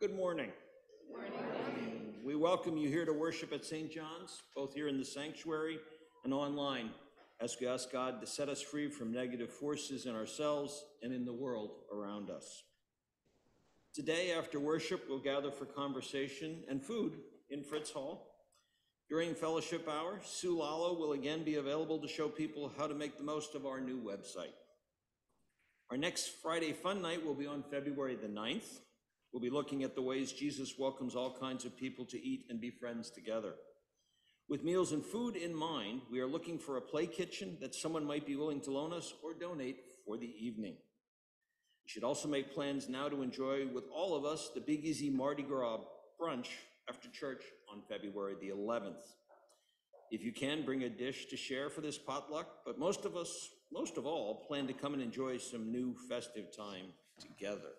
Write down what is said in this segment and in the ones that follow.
Good morning. We welcome you here to worship at St. John's, both here in the sanctuary and online, as we ask God to set us free from negative forces in ourselves and in the world around us. Today, after worship, we'll gather for conversation and food in Fritz Hall. During fellowship hour, Sue Lalo will again be available to show people how to make the most of our new website. Our next Friday Fun Night will be on February the 9th. We'll be looking at the ways Jesus welcomes all kinds of people to eat and be friends together. With meals and food in mind, we are looking for a play kitchen that someone might be willing to loan us or donate for the evening. We should also make plans now to enjoy with all of us the Big Easy Mardi Gras brunch after church on February the 11th. If you can, bring a dish to share for this potluck, but most of us, most of all, plan to come and enjoy some new festive time together.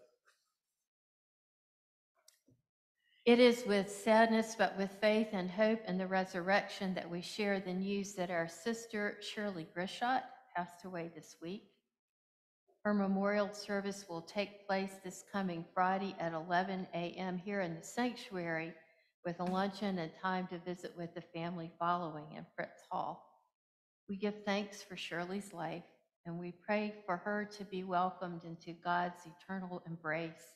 It is with sadness, but with faith and hope in the resurrection that we share the news that our sister Shirley Grishot passed away this week. Her memorial service will take place this coming Friday at 11 a.m. here in the sanctuary with a luncheon and time to visit with the family following in Fritz Hall. We give thanks for Shirley's life and we pray for her to be welcomed into God's eternal embrace.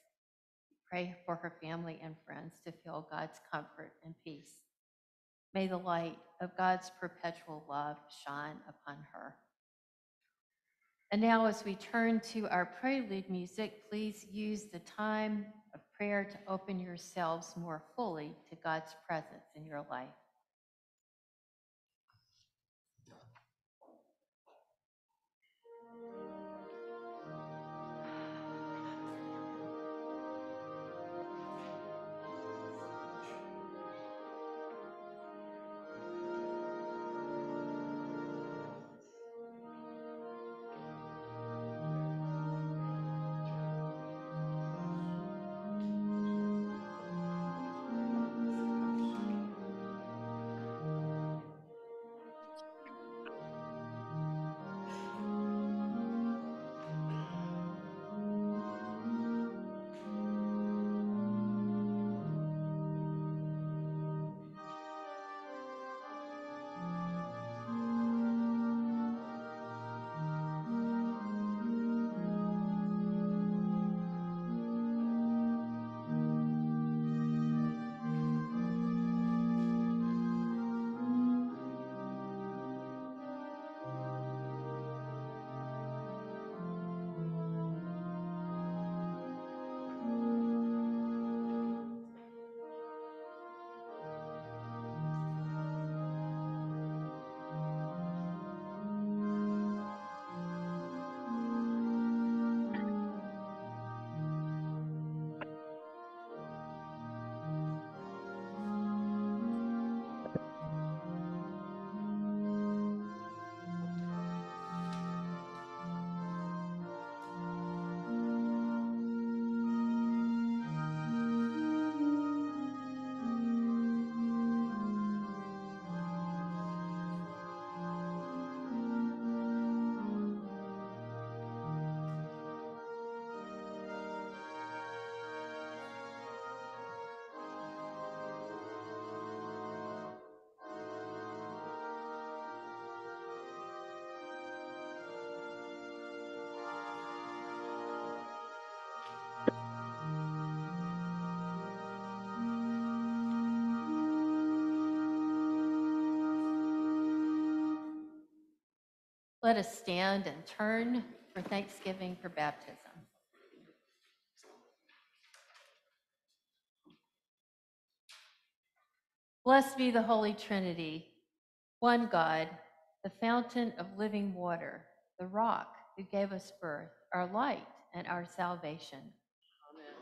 Pray for her family and friends to feel God's comfort and peace. May the light of God's perpetual love shine upon her. And now, as we turn to our prelude music, please use the time of prayer to open yourselves more fully to God's presence in your life. Let us stand and turn for thanksgiving for baptism. Blessed be the Holy Trinity, one God, the fountain of living water, the rock who gave us birth, our light and our salvation. Amen.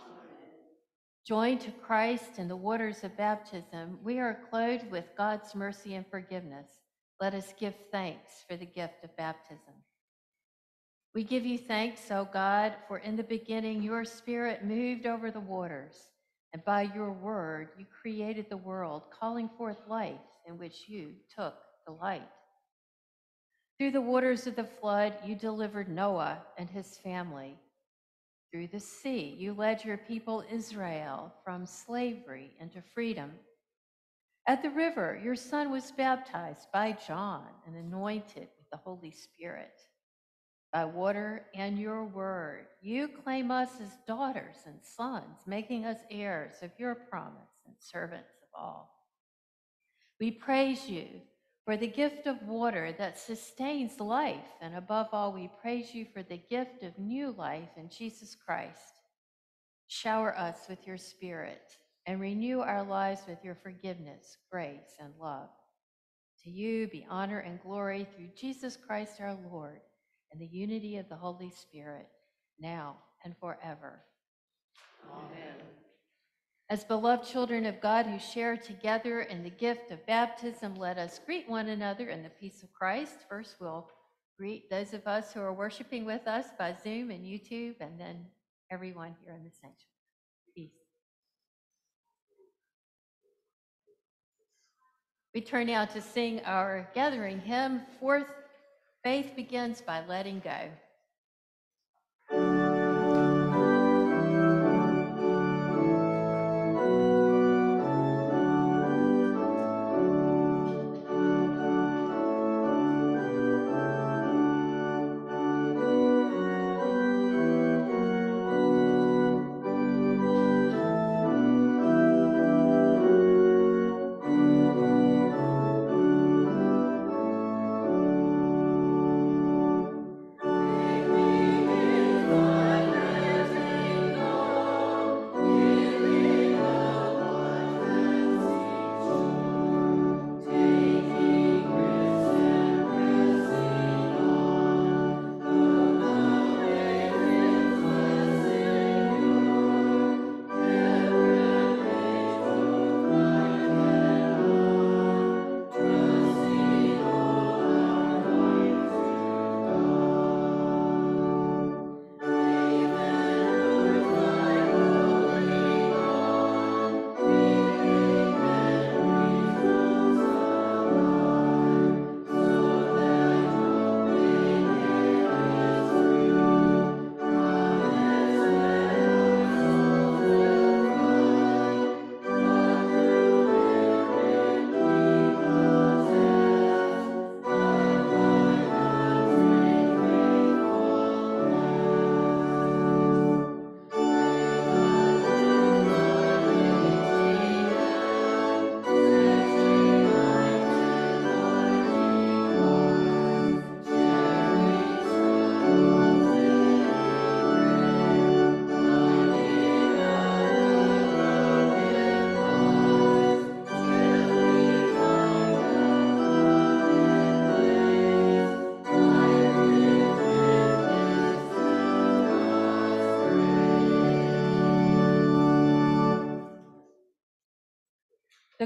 Joined to Christ in the waters of baptism, we are clothed with God's mercy and forgiveness. Let us give thanks for the gift of baptism. We give you thanks, O God, for in the beginning your spirit moved over the waters, and by your word you created the world, calling forth life in which you took delight. Through the waters of the flood, you delivered Noah and his family. through the sea. You led your people Israel from slavery into freedom. At the river, your son was baptized by John and anointed with the Holy Spirit. By water and your word, you claim us as daughters and sons, making us heirs of your promise and servants of all. We praise you for the gift of water that sustains life, and above all, we praise you for the gift of new life in Jesus Christ. Shower us with your Spirit and renew our lives with your forgiveness, grace, and love. To you be honor and glory through Jesus Christ our Lord, and the unity of the Holy Spirit, now and forever. Amen. As beloved children of God who share together in the gift of baptism, let us greet one another in the peace of Christ. First, we'll greet those of us who are worshiping with us by Zoom and YouTube, and then everyone here in the sanctuary. Peace. We turn now to sing our gathering hymn, Fourth Faith Begins by Letting Go.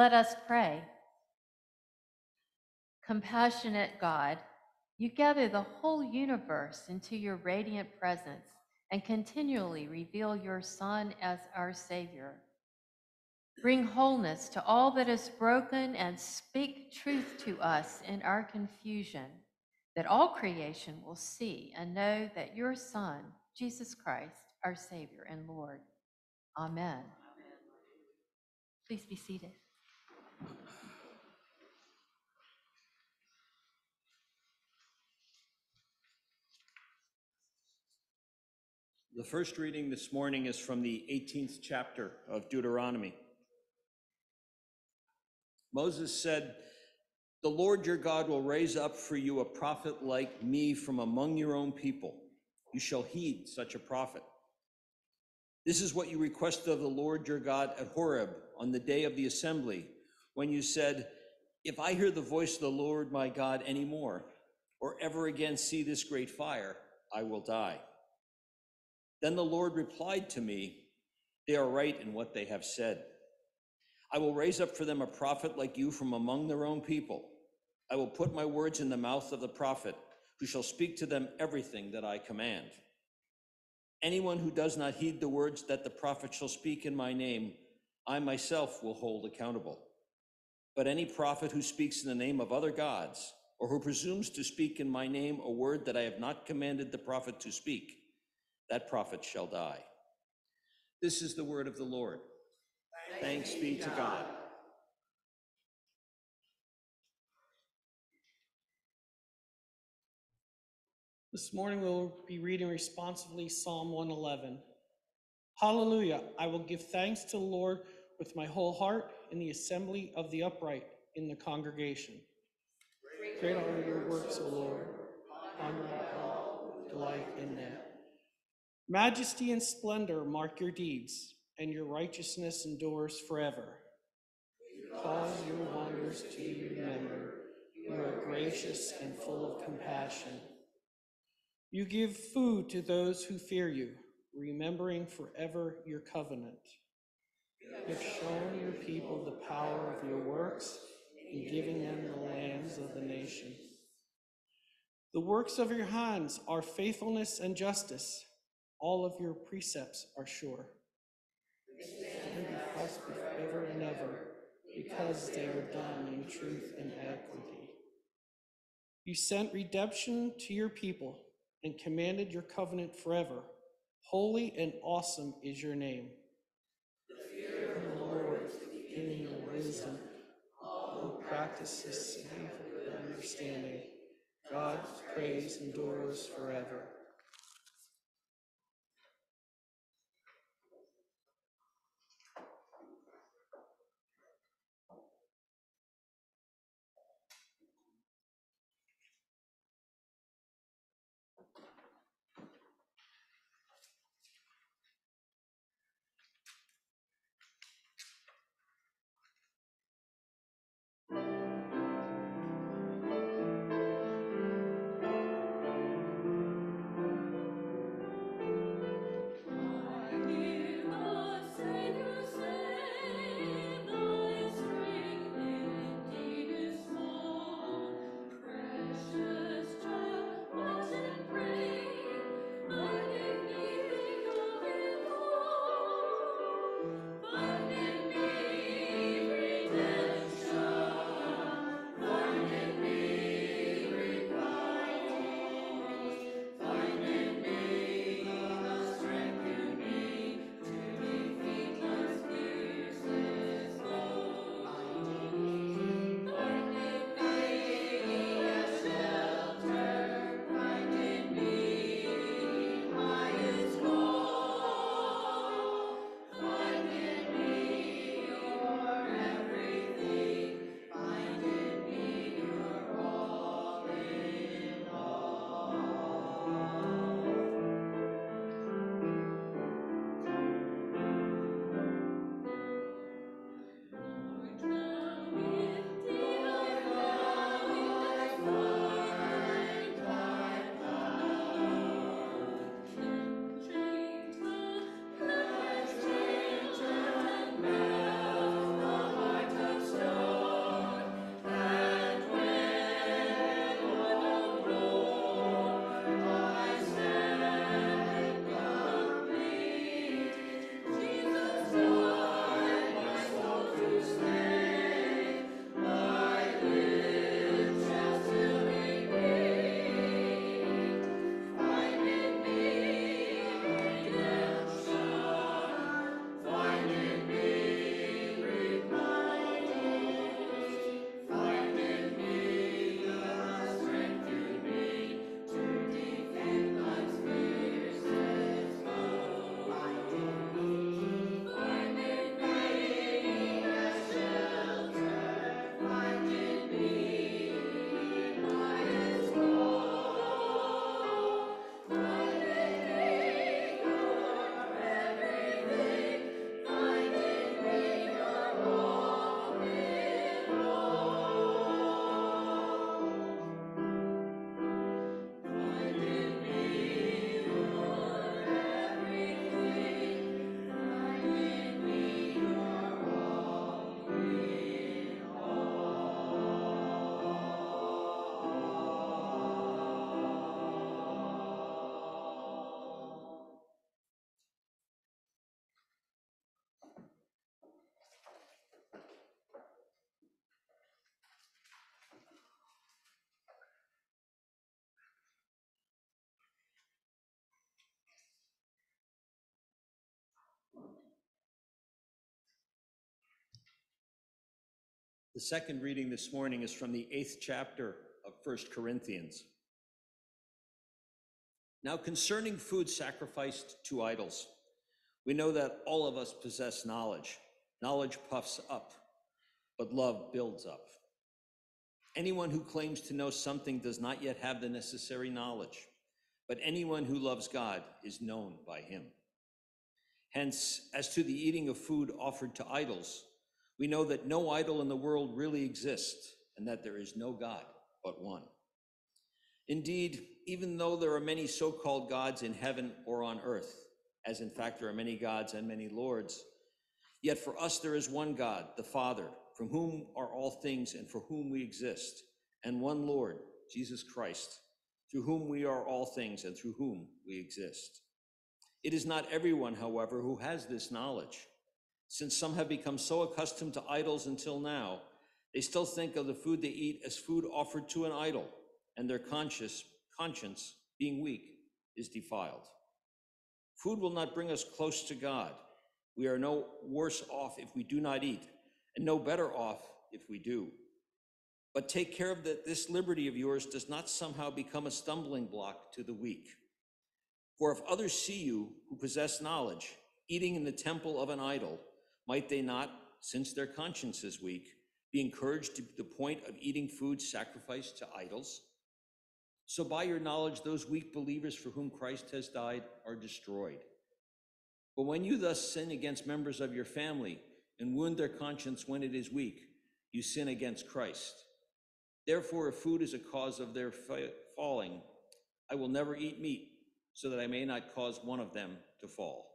Let us pray. Compassionate God, you gather the whole universe into your radiant presence and continually reveal your Son as our Savior. Bring wholeness to all that is broken and speak truth to us in our confusion, that all creation will see and know that your Son, Jesus Christ, our Savior and Lord. Amen. Please be seated. The first reading this morning is from the 18th chapter of Deuteronomy. Moses said, The Lord your God will raise up for you a prophet like me from among your own people. You shall heed such a prophet. This is what you requested of the Lord your God at Horeb on the day of the assembly, when you said, If I hear the voice of the Lord my God anymore, or ever again see this great fire, I will die. Then the Lord replied to me, They are right in what they have said. I will raise up for them a prophet like you from among their own people. I will put my words in the mouth of the prophet, who shall speak to them everything that I command. Anyone who does not heed the words that the prophet shall speak in my name, I myself will hold accountable. But any prophet who speaks in the name of other gods, or who presumes to speak in my name a word that I have not commanded the prophet to speak, that prophet shall die. This is the word of the Lord. Thanks be to God. This morning we'll be reading responsively Psalm 111. Hallelujah. I will give thanks to the Lord with my whole heart in the assembly of the upright in the congregation. Great are your works, O Lord. Honor all delight in them. Majesty and splendor mark your deeds, and your righteousness endures forever. Cause your wonders to be remembered. You are gracious and full of compassion. You give food to those who fear you, remembering forever your covenant. You have shown your people the power of your works in giving them the lands of the nation. The works of your hands are faithfulness and justice. All of your precepts are sure. And be prospered forever and ever, because they are done in truth and equity. You sent redemption to your people and commanded your covenant forever. Holy and awesome is your name. The fear of the Lord is the beginning of wisdom. All who practice this safe understanding. God's praise endures forever. The second reading this morning is from the eighth chapter of First Corinthians. Now concerning food sacrificed to idols, we know that all of us possess knowledge. Knowledge puffs up, but love builds up. Anyone who claims to know something does not yet have the necessary knowledge, but anyone who loves God is known by him. Hence, as to the eating of food offered to idols, we know that no idol in the world really exists and that there is no God but one. Indeed, even though there are many so called gods in heaven or on earth, as in fact there are many gods and many lords, yet for us there is one God, the Father, from whom are all things and for whom we exist, and one Lord, Jesus Christ, through whom we are all things and through whom we exist. It is not everyone, however, who has this knowledge. Since some have become so accustomed to idols until now, they still think of the food they eat as food offered to an idol, and their conscious, conscience, being weak, is defiled. Food will not bring us close to God. We are no worse off if we do not eat, and no better off if we do. But take care that this liberty of yours does not somehow become a stumbling block to the weak. For if others see you who possess knowledge, eating in the temple of an idol, might they not, since their conscience is weak, be encouraged to the point of eating food sacrificed to idols? So by your knowledge, those weak believers for whom Christ has died are destroyed. But when you thus sin against members of your family and wound their conscience when it is weak, you sin against Christ. Therefore, if food is a cause of their fa- falling, I will never eat meat, so that I may not cause one of them to fall.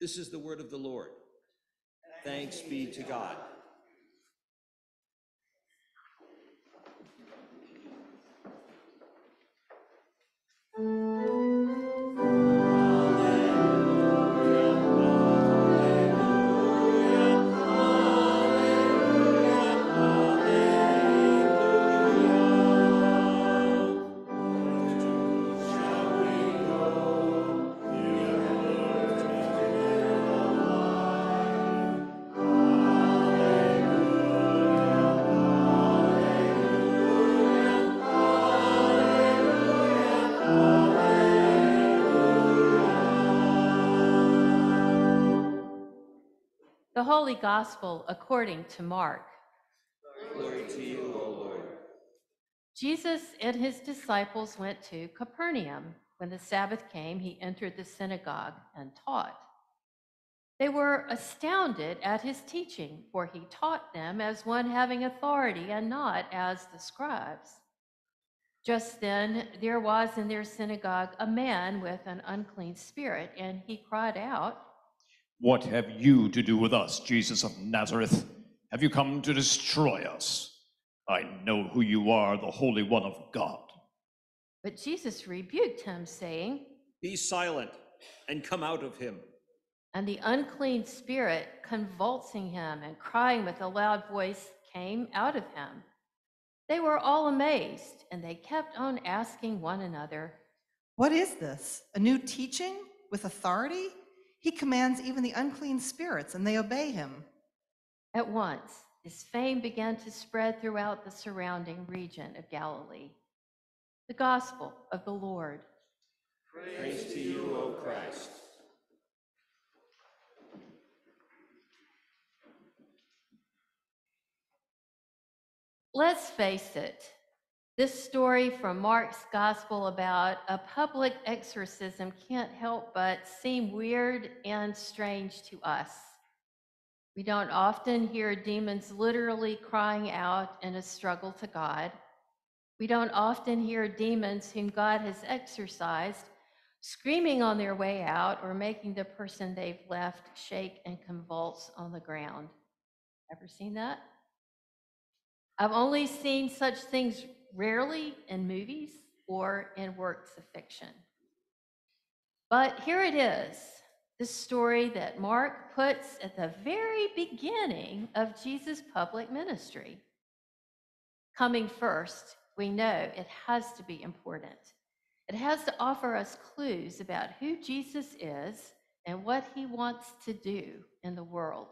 This is the word of the Lord. Thanks be to God. The Holy Gospel according to Mark. Glory to you, O Lord. Jesus and his disciples went to Capernaum. When the Sabbath came, he entered the synagogue and taught. They were astounded at his teaching, for he taught them as one having authority and not as the scribes. Just then, there was in their synagogue a man with an unclean spirit, and he cried out, What have you to do with us, Jesus of Nazareth? Have you come to destroy us? I know who you are, the Holy One of God. But Jesus rebuked him, saying, Be silent and come out of him. And the unclean spirit, convulsing him and crying with a loud voice, came out of him. They were all amazed, and they kept on asking one another, What is this? A new teaching with authority? He commands even the unclean spirits, and they obey him. At once, his fame began to spread throughout the surrounding region of Galilee. The gospel of the Lord. Praise to you, O Christ. Let's face it, this story from Mark's gospel about a public exorcism can't help but seem weird and strange to us. We don't often hear demons literally crying out in a struggle to God. We don't often hear demons whom God has exorcised screaming on their way out or making the person they've left shake and convulse on the ground. Ever seen that? I've only seen such things rarely in movies or in works of fiction. But here it is the story that Mark puts at the very beginning of Jesus' public ministry. Coming first, we know it has to be important. It has to offer us clues about who Jesus is and what he wants to do in the world.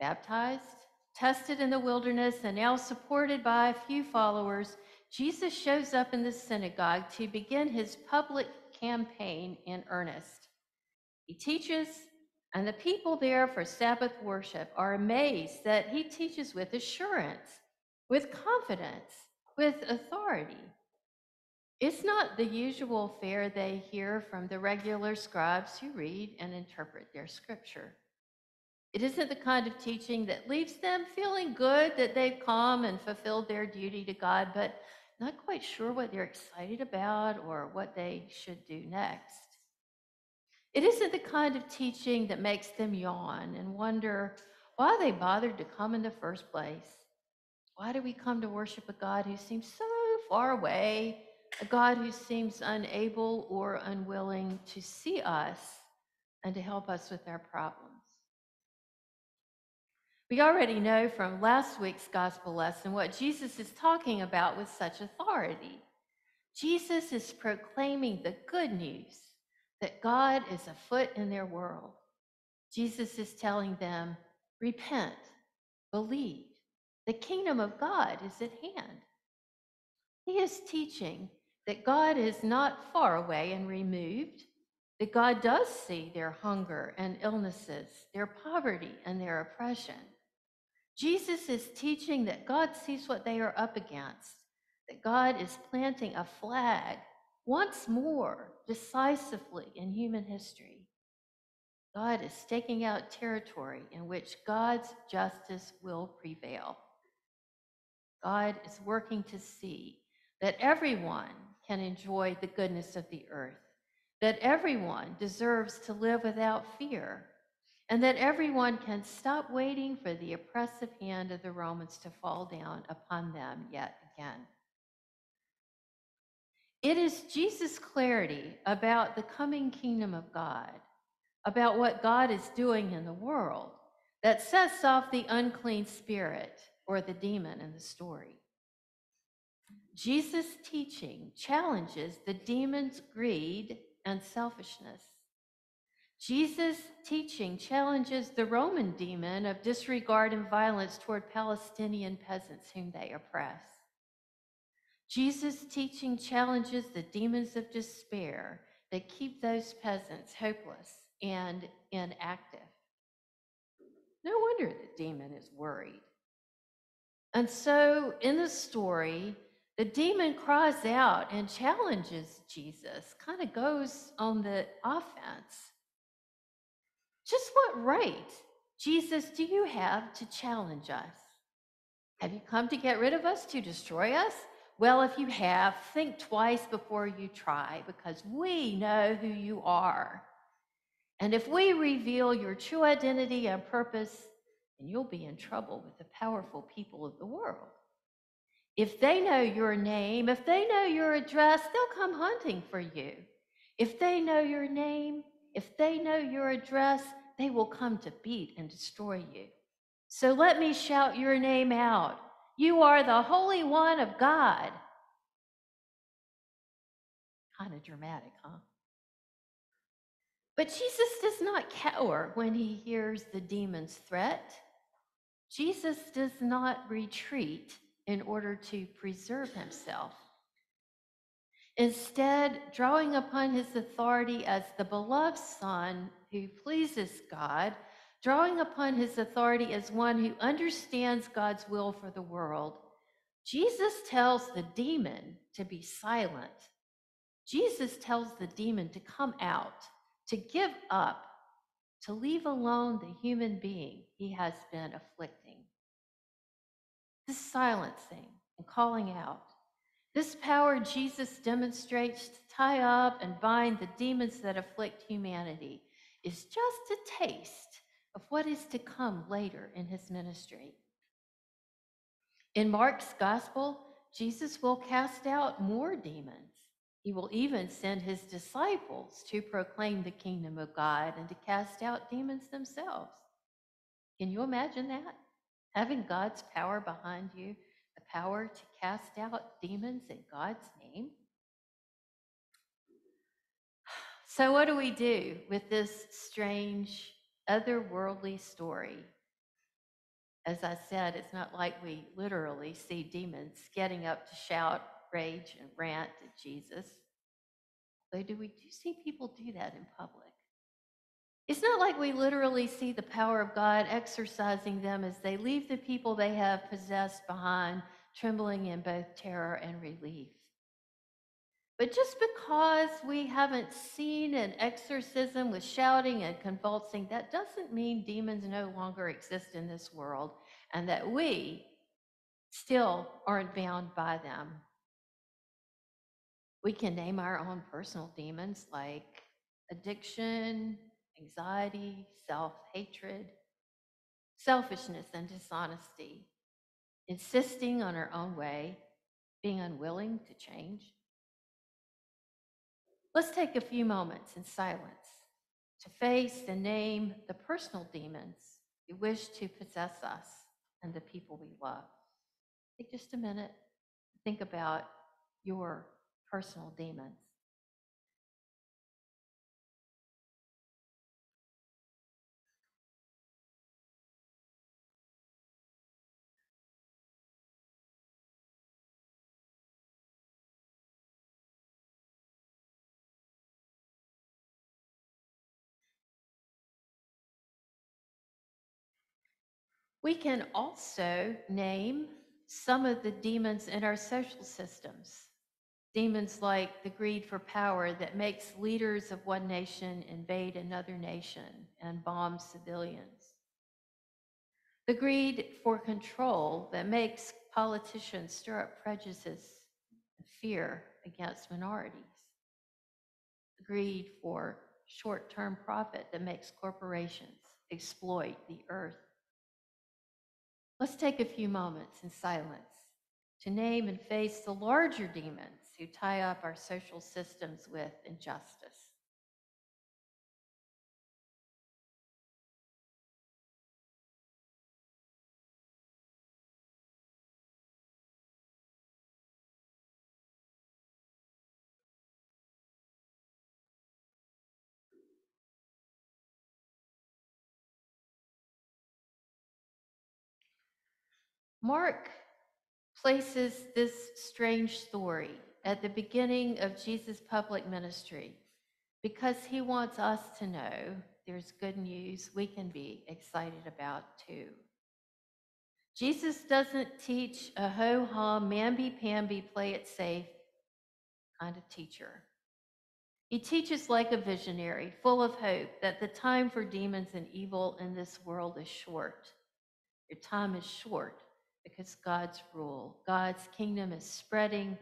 Baptized, Tested in the wilderness and now supported by a few followers, Jesus shows up in the synagogue to begin his public campaign in earnest. He teaches, and the people there for Sabbath worship are amazed that he teaches with assurance, with confidence, with authority. It's not the usual fare they hear from the regular scribes who read and interpret their scripture. It isn't the kind of teaching that leaves them feeling good that they've come and fulfilled their duty to God, but not quite sure what they're excited about or what they should do next. It isn't the kind of teaching that makes them yawn and wonder why they bothered to come in the first place. Why do we come to worship a God who seems so far away, a God who seems unable or unwilling to see us and to help us with our problems? We already know from last week's gospel lesson what Jesus is talking about with such authority. Jesus is proclaiming the good news that God is afoot in their world. Jesus is telling them, repent, believe, the kingdom of God is at hand. He is teaching that God is not far away and removed, that God does see their hunger and illnesses, their poverty and their oppression. Jesus is teaching that God sees what they are up against, that God is planting a flag once more decisively in human history. God is staking out territory in which God's justice will prevail. God is working to see that everyone can enjoy the goodness of the earth, that everyone deserves to live without fear, and that everyone can stop waiting for the oppressive hand of the Romans to fall down upon them yet again. It is Jesus' clarity about the coming kingdom of God, about what God is doing in the world, that sets off the unclean spirit or the demon in the story. Jesus' teaching challenges the demon's greed and selfishness. Jesus' teaching challenges the Roman demon of disregard and violence toward Palestinian peasants whom they oppress. Jesus' teaching challenges the demons of despair that keep those peasants hopeless and inactive. No wonder the demon is worried. And so in the story, the demon cries out and challenges Jesus, kind of goes on the offense. Just what right, Jesus, do you have to challenge us? Have you come to get rid of us, to destroy us? Well, if you have, think twice before you try, because we know who you are. And if we reveal your true identity and purpose, then you'll be in trouble with the powerful people of the world. If they know your name, if they know your address, they'll come hunting for you. If they know your name, if they know your address, they will come to beat and destroy you. So let me shout your name out. You are the Holy One of God. Kind of dramatic, huh? But Jesus does not cower when he hears the demon's threat. Jesus does not retreat in order to preserve himself. Instead, drawing upon his authority as the beloved Son who pleases God, drawing upon his authority as one who understands God's will for the world, Jesus tells the demon to be silent. Jesus tells the demon to come out, to give up, to leave alone the human being he has been afflicting. This silencing and calling out, this power Jesus demonstrates to tie up and bind the demons that afflict humanity is just a taste of what is to come later in his ministry. In Mark's gospel, Jesus will cast out more demons. He will even send his disciples to proclaim the kingdom of God and to cast out demons themselves. Can you imagine that? Having God's power behind you, power to cast out demons in God's name? So, what do we do with this strange, otherworldly story As I said, it's not like we literally see demons getting up to shout, rage, and rant at Jesus. Though do we do see people do that in public? It's not like we literally see the power of God exorcising them as they leave the people they have possessed behind, trembling in both terror and relief. But just because we haven't seen an exorcism with shouting and convulsing, that doesn't mean demons no longer exist in this world and that we still aren't bound by them. We can name our own personal demons like addiction, anxiety, self hatred, selfishness, and dishonesty, insisting on our own way, being unwilling to change. Let's take a few moments in silence to face and name the personal demons who wish to possess us and the people we love. Take just a minute to think about your personal demons. We can also name some of the demons in our social systems. Demons like the greed for power that makes leaders of one nation invade another nation and bomb civilians. The greed for control that makes politicians stir up prejudice and fear against minorities. The greed for short term profit that makes corporations exploit the earth Let's take a few moments in silence to name and face the larger demons who tie up our social systems with injustice. Mark places this strange story at the beginning of Jesus' public ministry because he wants us to know there's good news we can be excited about too. Jesus doesn't teach a ho hum, mamby pamby, play it safe kind of teacher. He teaches like a visionary, full of hope that the time for demons and evil in this world is short. Your time is short because God's rule, God's kingdom is spreading,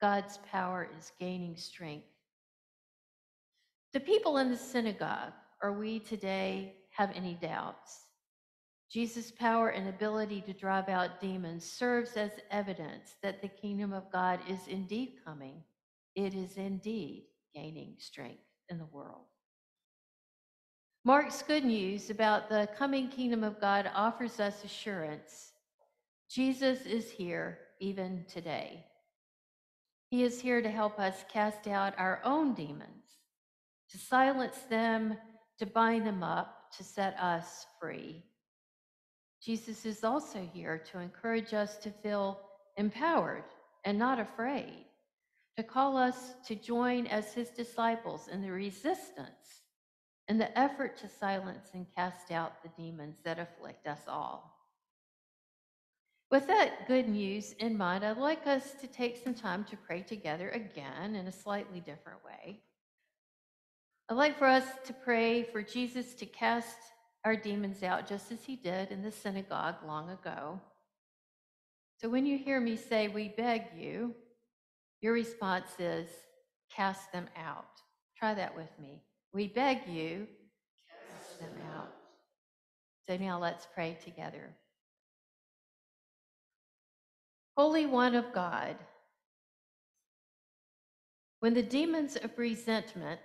God's power is gaining strength. The people in the synagogue, are we today have any doubts? Jesus' power and ability to drive out demons serves as evidence that the kingdom of God is indeed coming. It is indeed gaining strength in the world. Mark's good news about the coming kingdom of God offers us assurance Jesus is here even today. He is here to help us cast out our own demons, to silence them, to bind them up, to set us free. Jesus is also here to encourage us to feel empowered and not afraid, to call us to join as his disciples in the resistance and the effort to silence and cast out the demons that afflict us all. With that good news in mind, I'd like us to take some time to pray together again in a slightly different way. I'd like for us to pray for Jesus to cast our demons out just as he did in the synagogue long ago. So when you hear me say, We beg you, your response is, Cast them out. Try that with me. We beg you, cast them out. So now let's pray together. Holy One of God, when the demons of resentment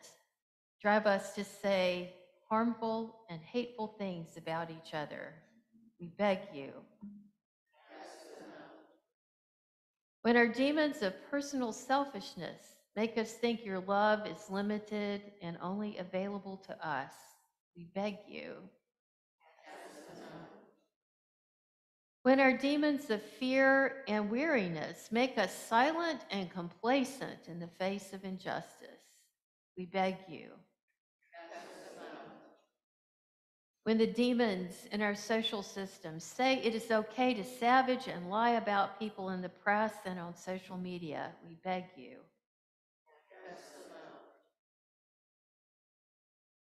drive us to say harmful and hateful things about each other, we beg you. When our demons of personal selfishness make us think your love is limited and only available to us, we beg you. When our demons of fear and weariness make us silent and complacent in the face of injustice, we beg you. When the demons in our social system say it is okay to savage and lie about people in the press and on social media, we beg you.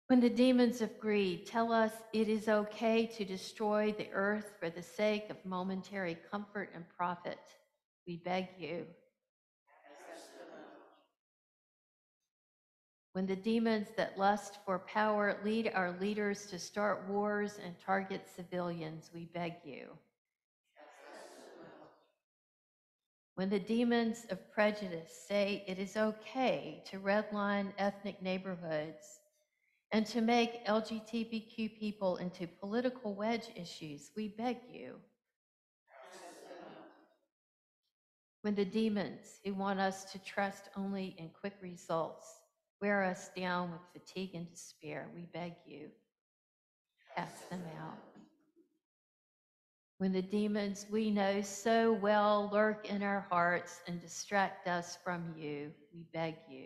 When the demons of greed tell us it is okay to destroy the earth for the sake of momentary comfort and profit, we beg you. When the demons that lust for power lead our leaders to start wars and target civilians, we beg you. When the demons of prejudice say it is okay to redline ethnic neighborhoods and to make LGBTQ people into political wedge issues, we beg you. When the demons who want us to trust only in quick results wear us down with fatigue and despair, we beg you, cast them out. When the demons we know so well lurk in our hearts and distract us from you, we beg you,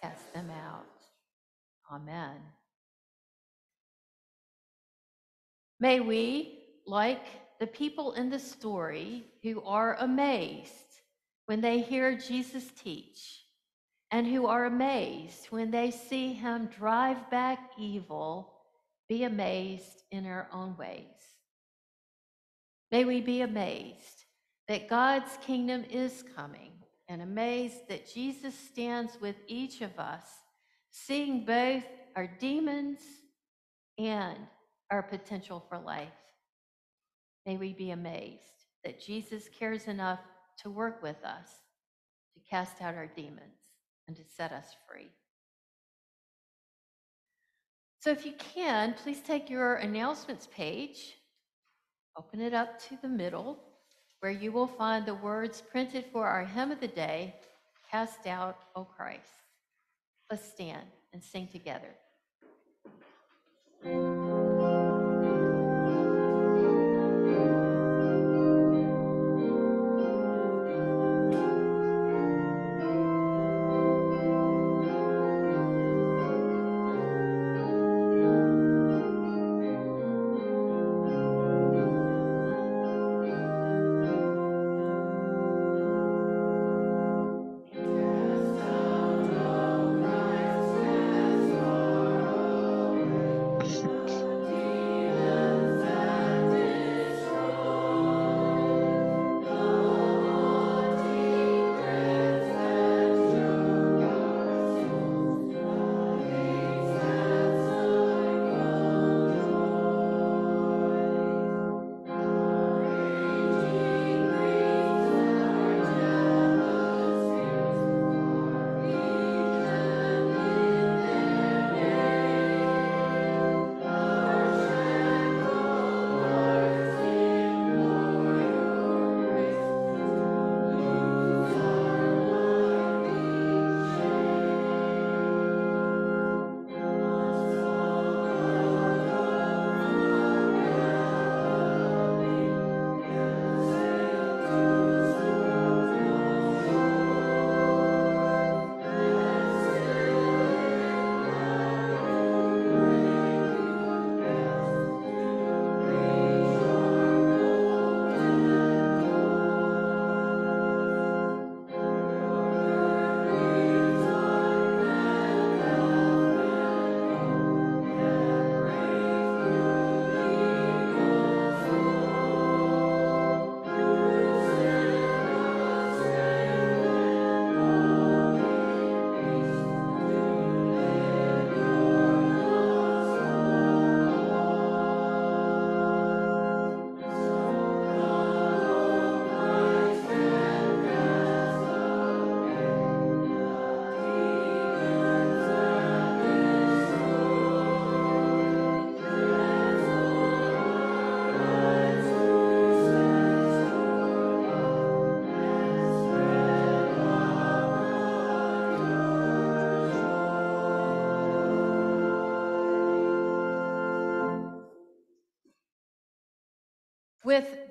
cast them out. Amen. May we, like the people in the story who are amazed when they hear Jesus teach, and who are amazed when they see him drive back evil, be amazed in our own ways. May we be amazed that God's kingdom is coming and amazed that Jesus stands with each of us, seeing both our demons and our potential for life. May we be amazed that Jesus cares enough to work with us to cast out our demons and to set us free. So, if you can, please take your announcements page, open it up to the middle, where you will find the words printed for our hymn of the day Cast Out, O Christ. Let's stand and sing together.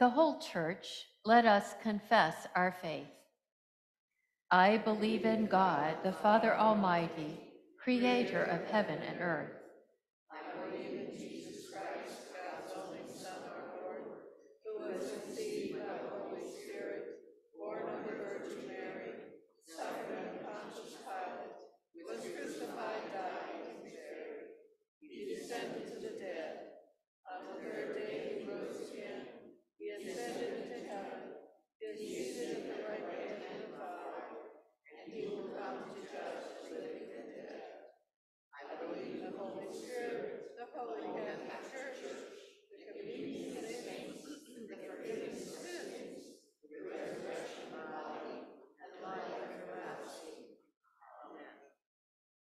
The whole church, let us confess our faith. I believe in God, the Father Almighty, creator of heaven and earth.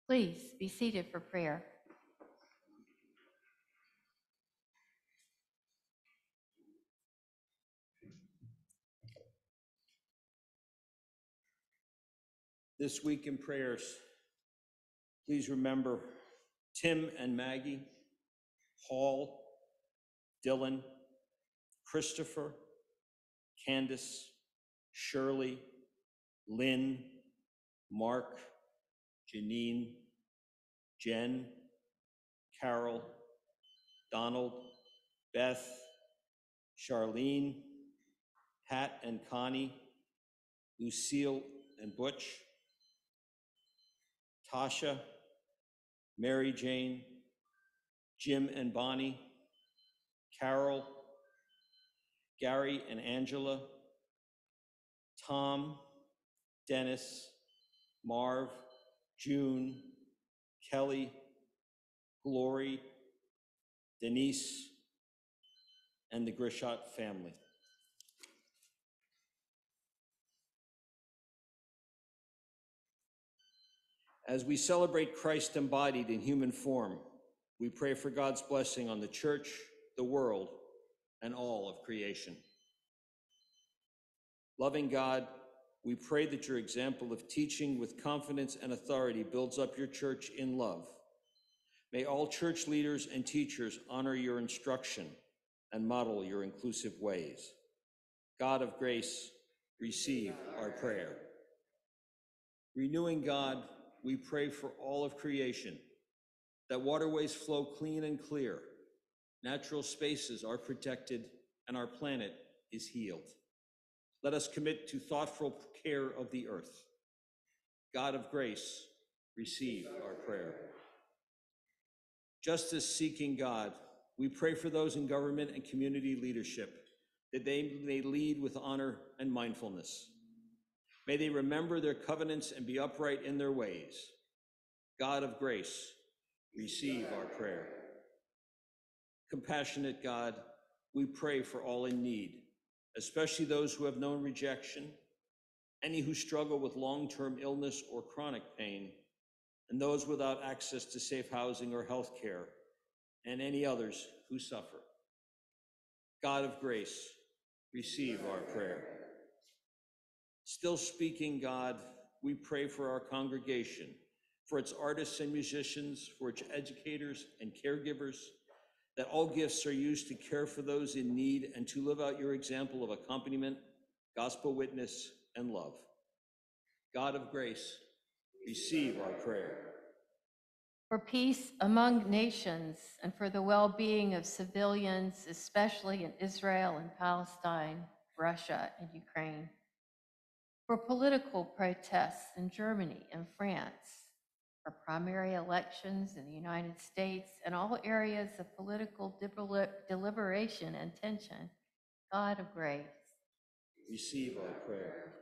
Please be seated for prayer. This week in prayers, please remember Tim and Maggie, Paul, Dylan, Christopher, Candace, Shirley, Lynn, Mark, Janine, Jen, Carol, Donald, Beth, Charlene, Pat and Connie, Lucille and Butch, Tasha, Mary Jane, Jim and Bonnie, Carol, Gary and Angela, Tom, Dennis, Marv, June, Kelly, Glory, Denise, and the Grishat family. As we celebrate Christ embodied in human form, we pray for God's blessing on the church, the world, and all of creation. Loving God, we pray that your example of teaching with confidence and authority builds up your church in love. May all church leaders and teachers honor your instruction and model your inclusive ways. God of grace, receive our prayer. Renewing God, we pray for all of creation, that waterways flow clean and clear, natural spaces are protected, and our planet is healed. Let us commit to thoughtful care of the earth. God of grace, receive our prayer. Justice seeking God, we pray for those in government and community leadership, that they may lead with honor and mindfulness. May they remember their covenants and be upright in their ways. God of grace, receive our prayer. Compassionate God, we pray for all in need, especially those who have known rejection, any who struggle with long-term illness or chronic pain, and those without access to safe housing or health care, and any others who suffer. God of grace, receive our prayer. Still speaking, God, we pray for our congregation, for its artists and musicians, for its educators and caregivers, that all gifts are used to care for those in need and to live out your example of accompaniment, gospel witness, and love. God of grace, receive our prayer. For peace among nations and for the well-being of civilians, especially in Israel and Palestine, Russia and Ukraine. For political protests in Germany and France, for primary elections in the United States and all areas of political deliberation and tension, God of grace. Receive our prayer.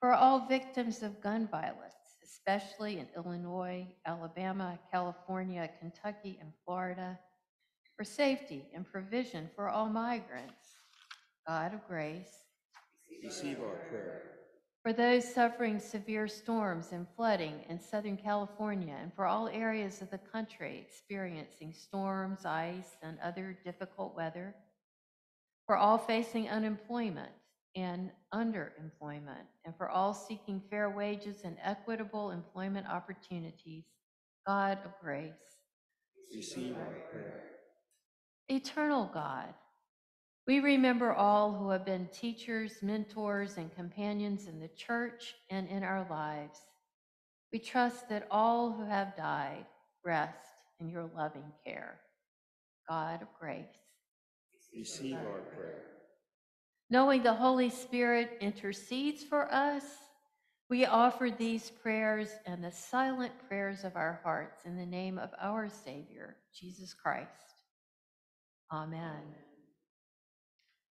For all victims of gun violence, especially in Illinois, Alabama, California, Kentucky, and Florida. For safety and provision for all migrants, God of grace. Receive our prayer. For those suffering severe storms and flooding in Southern California and for all areas of the country experiencing storms, ice, and other difficult weather. For all facing unemployment and underemployment, and for all seeking fair wages and equitable employment opportunities, God of grace. Receive our prayer. Eternal God, We remember all who have been teachers, mentors, and companions in the church and in our lives. We trust that all who have died rest in your loving care. God of grace. Receive our prayer. Knowing the Holy Spirit intercedes for us, we offer these prayers and the silent prayers of our hearts in the name of our Savior, Jesus Christ. Amen.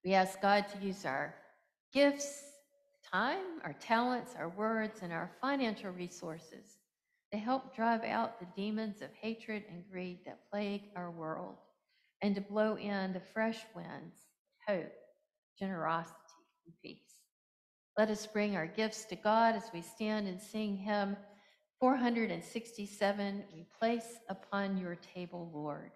We ask God to use our gifts, time, our talents, our words, and our financial resources to help drive out the demons of hatred and greed that plague our world and to blow in the fresh winds, hope, generosity, and peace. Let us bring our gifts to God as we stand and sing hymn 467, We Place Upon Your Table, Lord.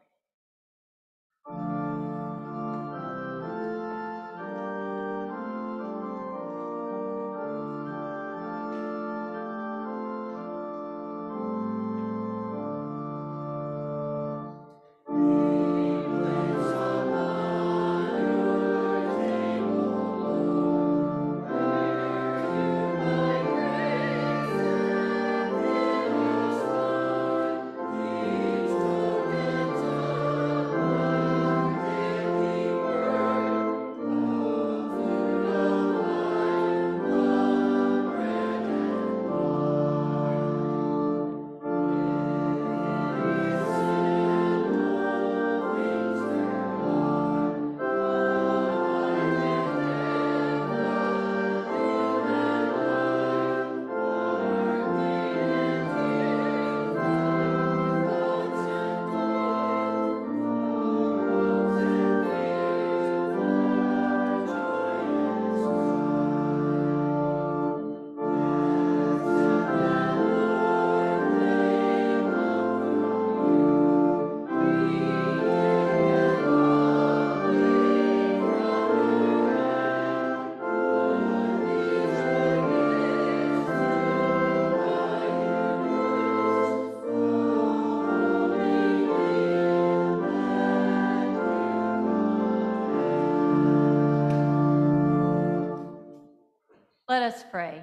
Let us pray.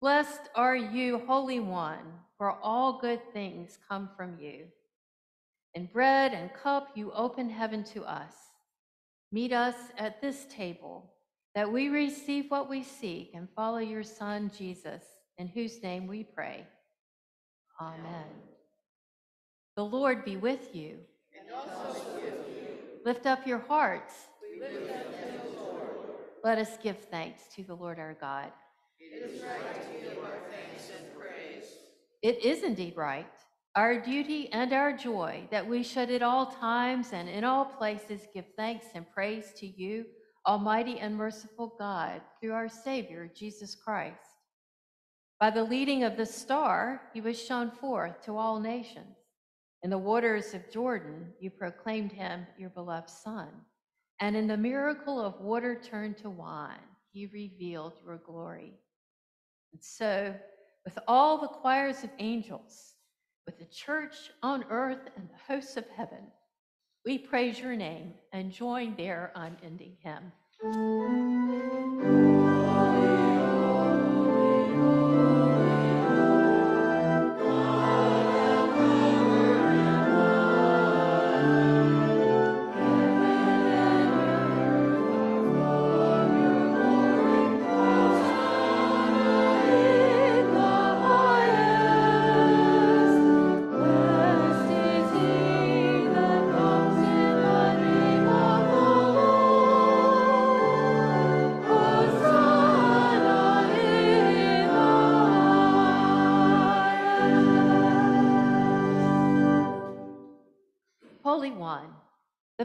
Blessed are you, Holy One, for all good things come from you. In bread and cup, you open heaven to us. Meet us at this table, that we receive what we seek and follow your Son, Jesus, in whose name we pray. Amen. The Lord be with you. And also with you. Lift up your hearts. Let us give thanks to the Lord our God. It is right to give our thanks and praise. It is indeed right, our duty and our joy, that we should at all times and in all places give thanks and praise to you, Almighty and merciful God, through our Savior, Jesus Christ. By the leading of the star, he was shown forth to all nations. In the waters of Jordan, you proclaimed him your beloved Son. And in the miracle of water turned to wine, he revealed your glory. And so, with all the choirs of angels, with the church on earth and the hosts of heaven, we praise your name and join their unending hymn.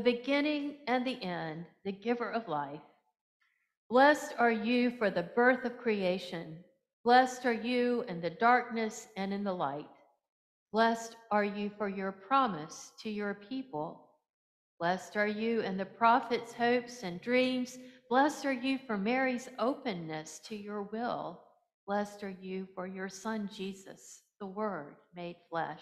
Beginning and the end, the giver of life. Blessed are you for the birth of creation. Blessed are you in the darkness and in the light. Blessed are you for your promise to your people. Blessed are you in the prophet's hopes and dreams. Blessed are you for Mary's openness to your will. Blessed are you for your son Jesus, the Word made flesh.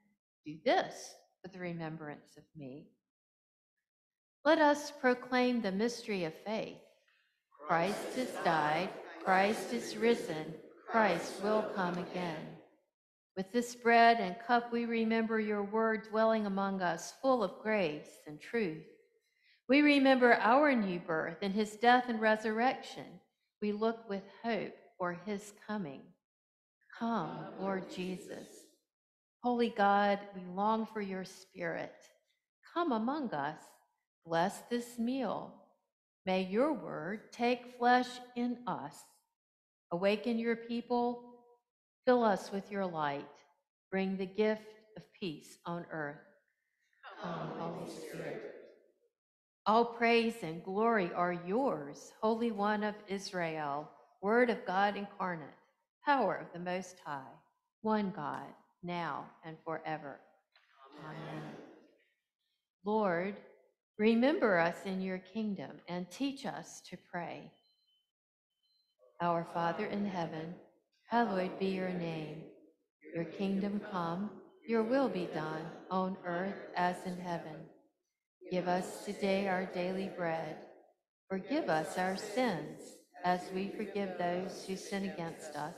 Do this for the remembrance of me. Let us proclaim the mystery of faith. Christ has died, Christ is risen, Christ will come again. With this bread and cup, we remember your word dwelling among us, full of grace and truth. We remember our new birth and his death and resurrection. We look with hope for his coming. Come, Lord Jesus. Holy God, we long for your spirit. Come among us. Bless this meal. May your word take flesh in us. Awaken your people. Fill us with your light. Bring the gift of peace on earth. Come, Holy Spirit. All praise and glory are yours, Holy One of Israel, Word of God incarnate, power of the Most High, one God, now and forever. Amen. Lord, remember us in your kingdom and teach us to pray. Our Father in heaven, hallowed be your name. Your kingdom come, your will be done on earth as in heaven. Give us today our daily bread. Forgive us our sins as we forgive those who sin against us.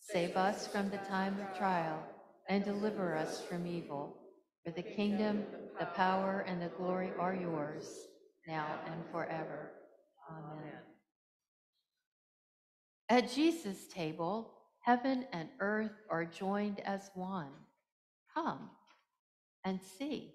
Save us from the time of trial and deliver us from evil. For the kingdom, the power, and the glory are yours, now and forever. Amen. At Jesus' table, heaven and earth are joined as one. Come and see.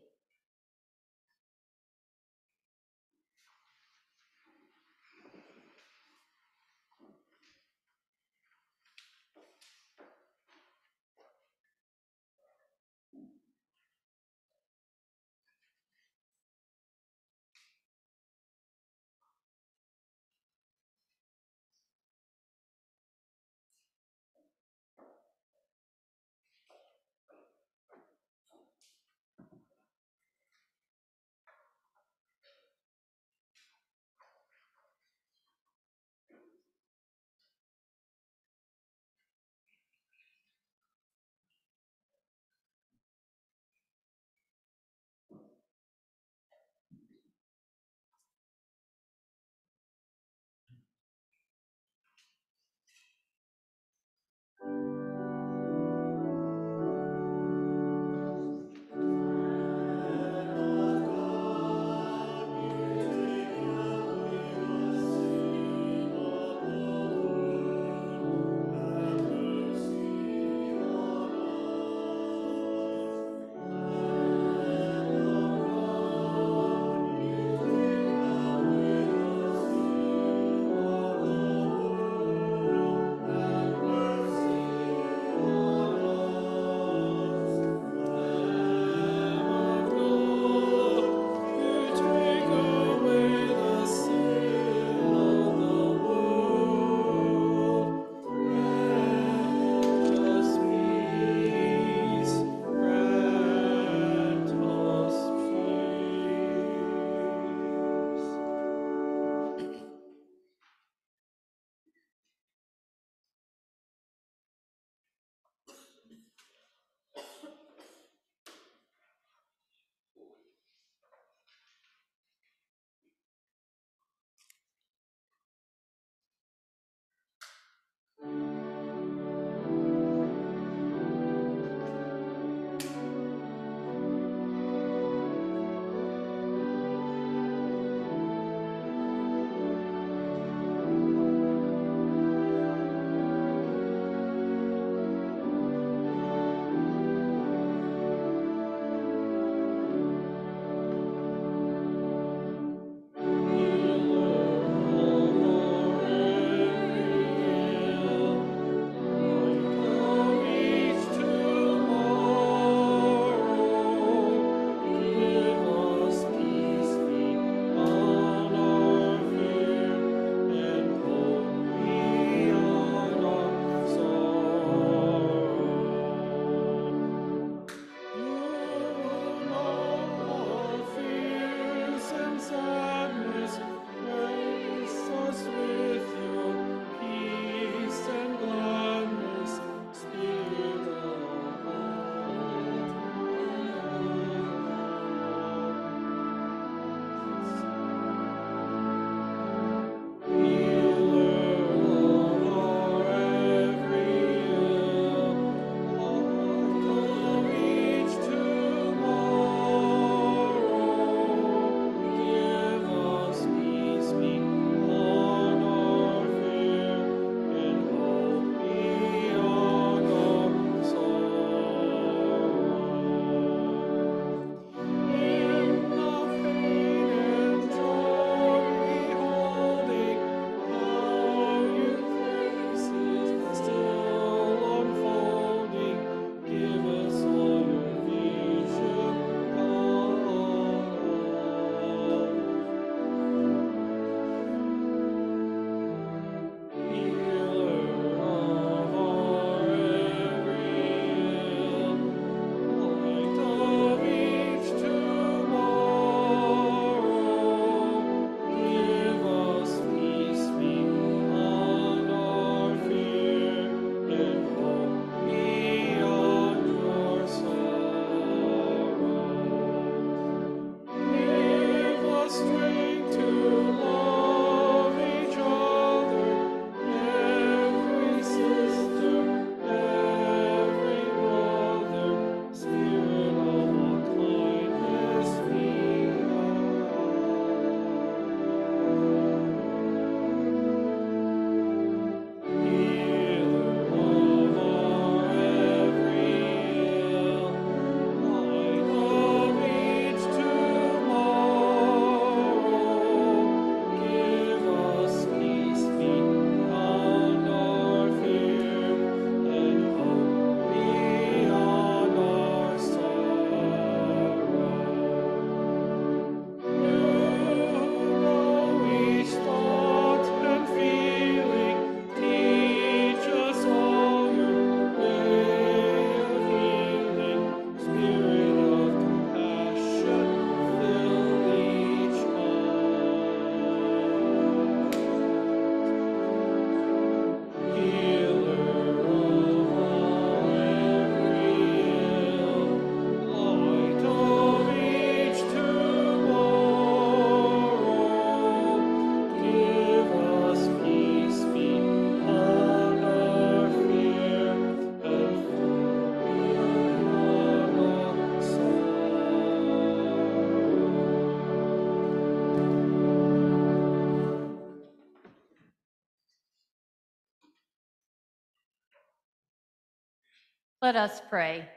Let us pray.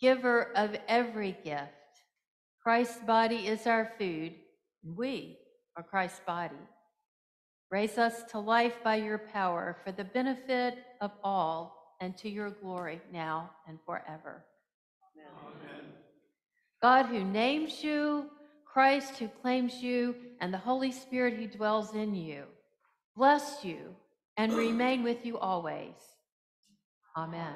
Giver of every gift, Christ's body is our food, and we are Christ's body. Raise us to life by your power for the benefit of all and to your glory now and forever. Amen. God who names you, Christ who claims you, and the Holy Spirit who dwells in you, bless you and remain with you always. Amen.